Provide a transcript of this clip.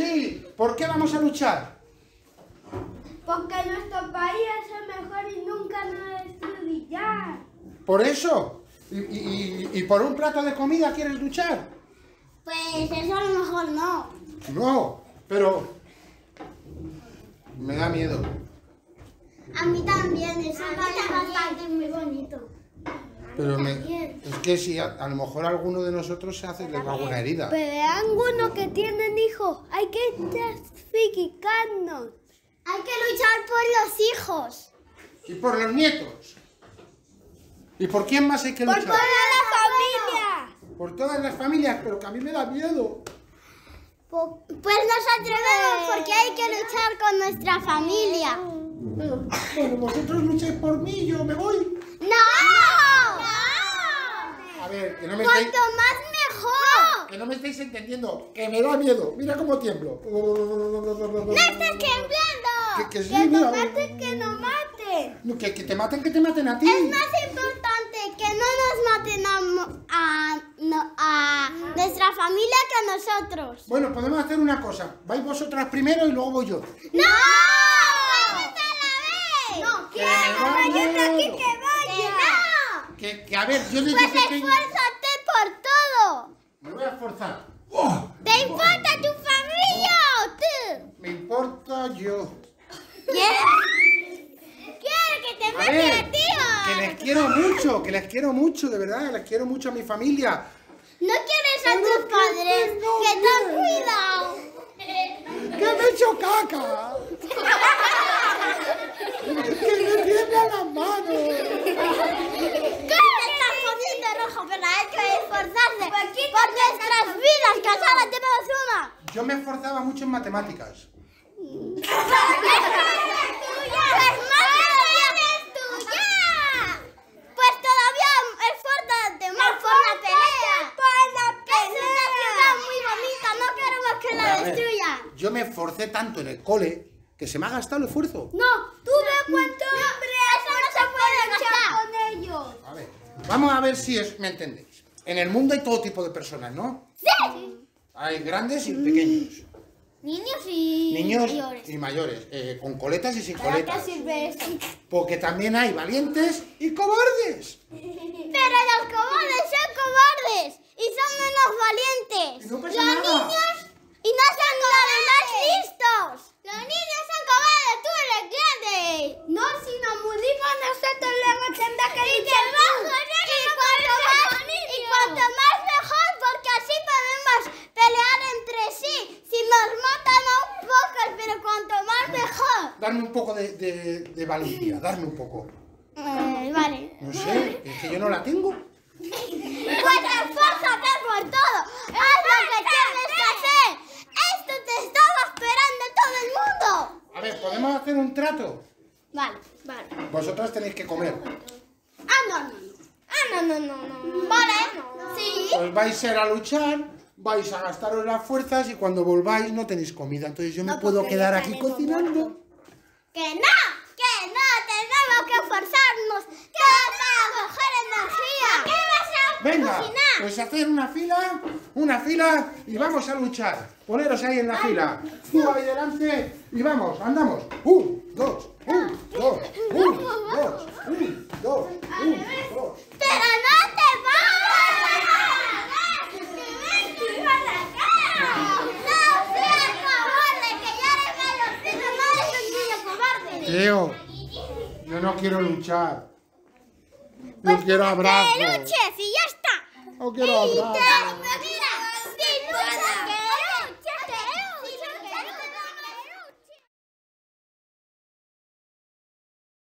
Sí, ¿por qué vamos a luchar? Porque nuestro país es el mejor y nunca nos destruirá. ¿Por eso? ¿Y, y- y- y por un plato de comida quieres luchar? Pues eso a lo mejor no. No, pero... Me da miedo. A mí también, es un país bastante muy bonito. Pero me, es que si a, a lo mejor alguno de nosotros se hace, alguna herida. Pero hay algunos que tienen hijos. Hay que clasificarnos. Hay que luchar por los hijos. Y por los nietos. ¿Y por quién más hay que Por luchar? toda la familia. Por todas las familias, pero que a mí me da miedo. Pues nos atrevemos porque hay que luchar con nuestra familia. Pero, bueno, vosotros luchéis por mí, yo me voy. ¡No! A ver, que no me estáis, ¡Cuanto más mejor! que no me estáis entendiendo, que me da miedo. Mira cómo tiemblo. ¡No estás temblando! Que, que sí, Que nos maten, que nos maten. No, Que, que te maten, que te maten a ti. Es más importante que no nos maten a, mo- a, no- a nuestra familia que a nosotros. Bueno, podemos hacer una cosa. Vais vosotras primero y luego voy yo. ¡No! ¡Vamos a la vez! ¡No quiero! miedo. ¡Que vaya! ¡No! Que, que a ver, yo desde Pues por todo. Esforzar. ¡Oh! ¿Te importa tu familia o tú? Me importa yo. ¿Quieres? ¿Quieres que te A mate ver, a ti o que les quiero mucho, que les quiero mucho, de verdad, les quiero mucho a mi familia. ¿No quieres a tus padres? ¡Que miedo. cuidado! ¡Que me he hecho caca! ¡Que me tiemblan las manos! ¿Cómo te estás poniendo rojo? Pero hay que esforzarse por nuestras vidas, que solo tenemos una. Yo me esforzaba mucho en matemáticas. ¡Es tuya! ¡Pues más es tuya! Pues todavía esfuérzate más por la pelea. ¡Por la pelea! Es una ciudad muy bonita, no queremos que A la ver, destruya. Yo me esforcé tanto en el cole que se me ha gastado el esfuerzo. No, tú ve cuánto hombre Eso no se puede gastar. con ellos. A ver, vamos a ver si es, me entendéis. En el mundo hay todo tipo de personas, ¿no? ¡Sí! Hay grandes y pequeños. Niños y Niños mayores. y mayores, eh, con coletas y sin ¿Para qué coletas. sirve eso? Porque también hay valientes y cobardes. Pero los cobardes son cobardes y son menos valientes. Y no pasa los nada. niños y no son los más listos. Los niños son cobardes, tú eres grande. No, si nos morimos nosotros luego tendrá que Y luchar te vas a poner y cuanto más y cuanto más mejor porque así podemos pelear entre sí. Si nos matan a un pocos, pero cuanto más mejor. Darme un poco de, de- de valentía, darme un poco. Eh, vale. No sé, es que yo no la tengo. Pues esfuérzate por todo. Haz lo que tienes que hacer. Esto te estaba esperando todo el mundo. A ver, ¿podemos hacer un trato? Vale, vale. Vosotras tenéis que comer. Ah, no, no, no. Ah, no, no, no, no. Vale, sí. Pues vais a ir a luchar, vais a gastaros las fuerzas y cuando volváis no tenéis comida. Entonces yo me No, puedo quedar aquí cocinando. Que no, que no, tenemos que esforzarnos. Que para coger energía. ¿Qué vas a Venga, cocinar? pues hacer una fila, una fila y vamos a luchar. Poneros ahí en la fila. Tú ahí delante y vamos, andamos. Un, dos, un, dos, un, dos, un, dos, un, dos. Pero no te vayas. ¡Que me tira la cara! ¡No seas cobarde, que ya eres mayorcito, no eres un niño cobarde! Teo, yo no quiero luchar. Yo Pues quiero abrazos. ¡Que luches y ya está! No quiero abrazos.